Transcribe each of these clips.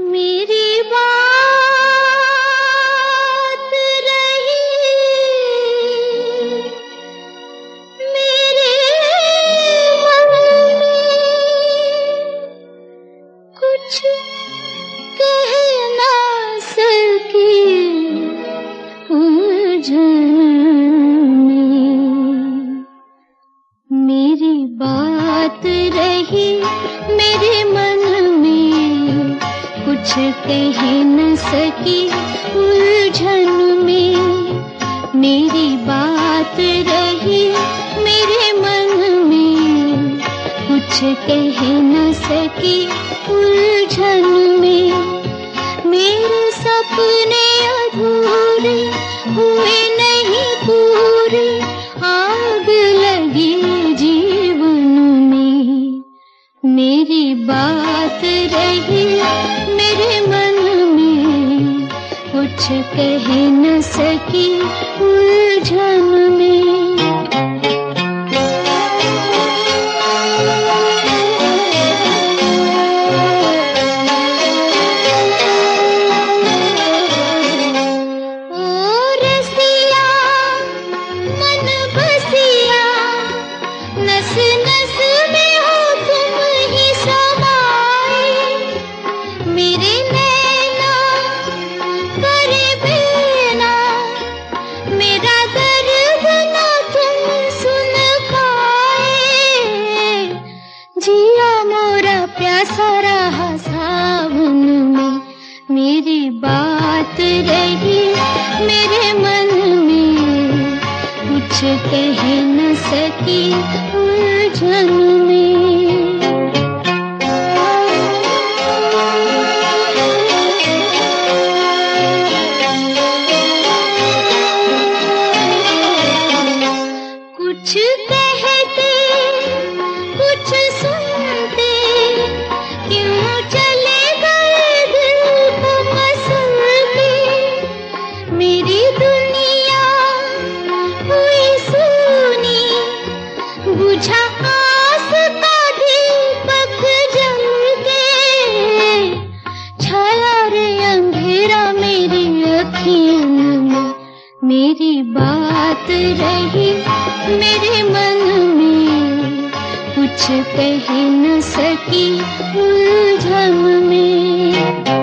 Me. न सकी उलझन में। मेरी बात रही मेरे मन में। कुछ कह न सकी उलझन में। मेरे सपने न सकी उलझन में न सकी उलझन में कह न सकी उलझन में।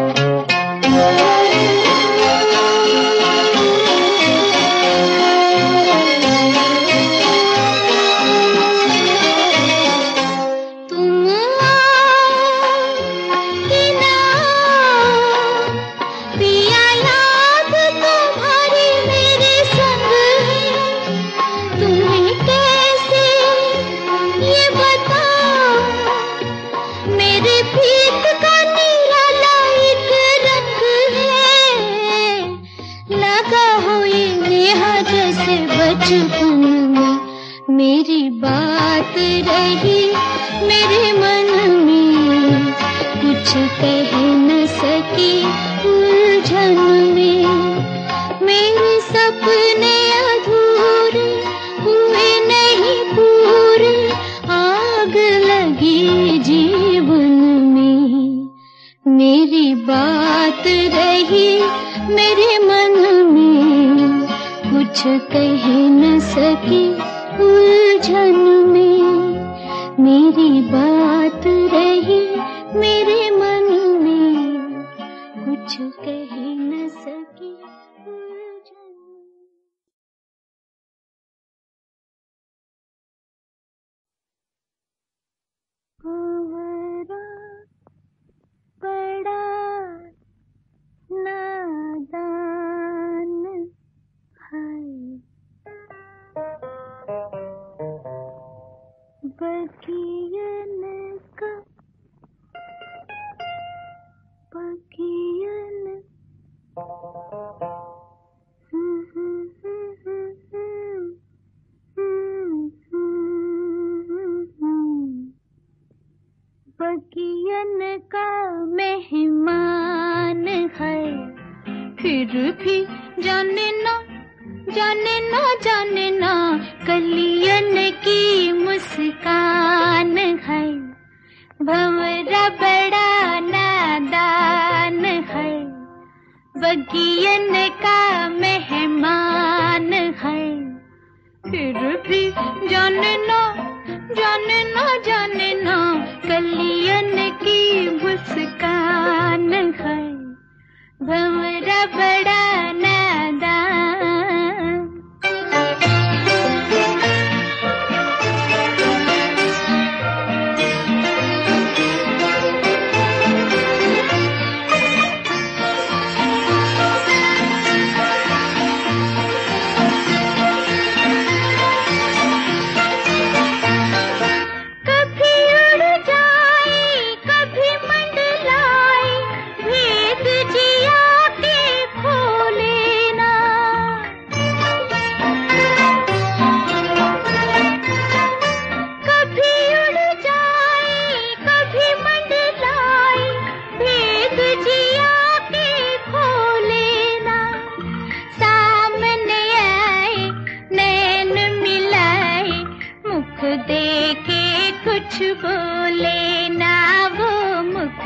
बचपन में मेरी बात रही मेरे मन में। कुछ कह न सकी उलझन में। मेरे सपने अधूरे हुए नहीं पूरे। आग लगी जीवन में। मेरी बात रही मेरे मन में। कुछ कह न सकी उलझन में। मेरी बात रही मेरे मन में। कुछ कह बगियन का मेहमान है। फिर भी जाने ना जाने ना जाने ना कली बगियन का मेहमान है। फिर भी जानना जानना जानना, कलियन की मुस्कान है। भवरा बड़ा देखे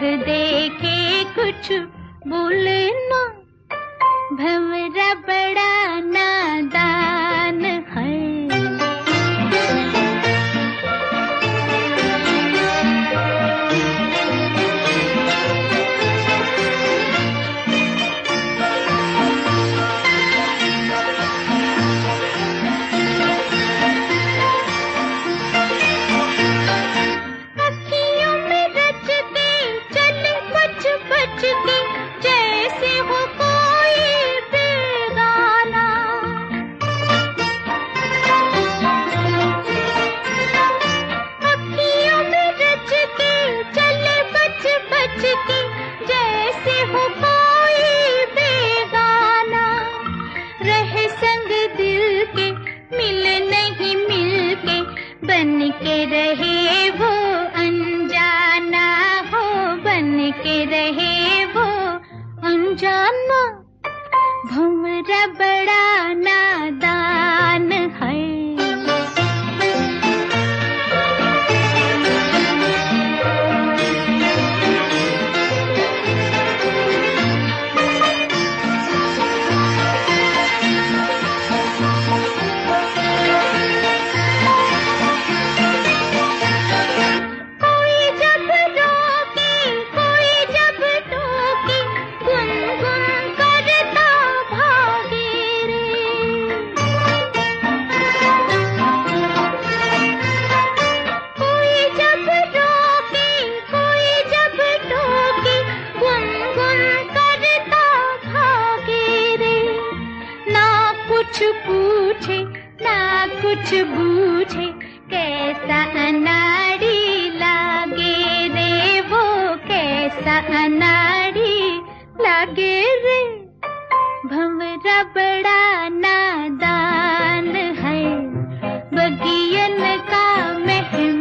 देखे कुछ बोले भमरा बड़ा नादान है। बड़ा कुछ बूझे कैसा अनाड़ी लागे रे वो कैसा अनाड़ी लागे रे। भंवरा बड़ा नादान है बगियन का मेहमान